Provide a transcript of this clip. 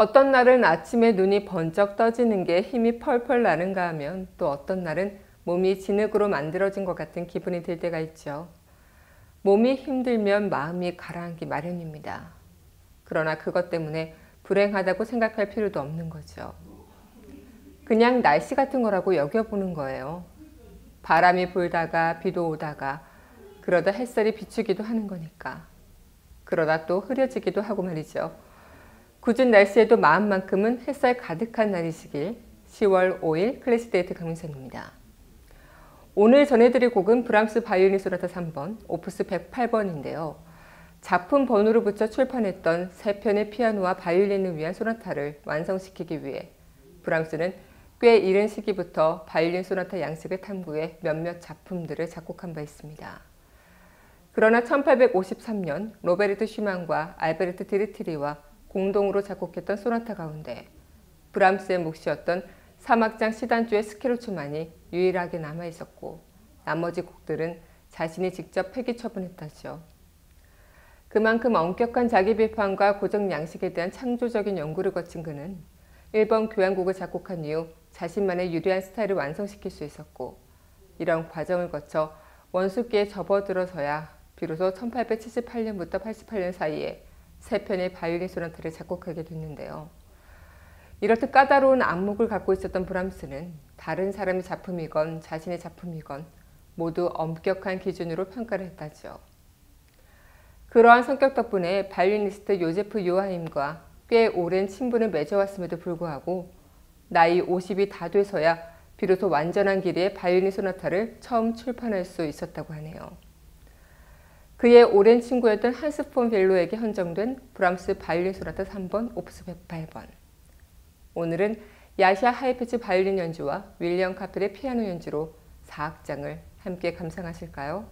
어떤 날은 아침에 눈이 번쩍 떠지는 게 힘이 펄펄 나는가 하면 또 어떤 날은 몸이 진흙으로 만들어진 것 같은 기분이 들 때가 있죠. 몸이 힘들면 마음이 가라앉기 마련입니다. 그러나 그것 때문에 불행하다고 생각할 필요도 없는 거죠. 그냥 날씨 같은 거라고 여겨보는 거예요. 바람이 불다가 비도 오다가 그러다 햇살이 비추기도 하는 거니까. 그러다 또 흐려지기도 하고 말이죠. 궂은 날씨에도 마음만큼은 햇살 가득한 날이시길 10월 5일 클래식 데이트 강민선입니다. 오늘 전해드릴 곡은 브람스 바이올린 소나타 3번 오푸스 108번인데요. 작품 번호를 붙여 출판했던 세 편의 피아노와 바이올린을 위한 소나타를 완성시키기 위해 브람스는 꽤 이른 시기부터 바이올린 소나타 양식을 탐구해 몇몇 작품들을 작곡한 바 있습니다. 그러나 1853년 로베르트 슈만과 알베르트 디트리히와 공동으로 작곡했던 소나타 가운데 브람스의 몫이었던 3악장 C단조의 스케르초만이 유일하게 남아 있었고 나머지 곡들은 자신이 직접 폐기 처분했다죠. 그만큼 엄격한 자기 비판과 고전 양식에 대한 창조적인 연구를 거친 그는 1번 교향곡을 작곡한 이후 자신만의 유일한 스타일을 완성시킬 수 있었고 이런 과정을 거쳐 원숙기에 접어들어서야 비로소 1878년부터 88년 사이에 세 편의 바이올린 소나타를 작곡하게 됐는데요. 이렇듯 까다로운 안목을 갖고 있었던 브람스는 다른 사람의 작품이건 자신의 작품이건 모두 엄격한 기준으로 평가를 했다죠. 그러한 성격 덕분에 바이올리니스트 요제프 요아힘과 꽤 오랜 친분을 맺어왔음에도 불구하고 나이 50이 다 돼서야 비로소 완전한 길이의 바이올린 소나타를 처음 출판할 수 있었다고 하네요. 그의 오랜 친구였던 한스 폰 뷜로에게 헌정된 브람스 바이올린 소나타 3번 오푸스 108번. 오늘은 야샤 하이페츠 바이올린 연주와 윌리엄 카펠의 피아노 연주로 4악장을 함께 감상하실까요?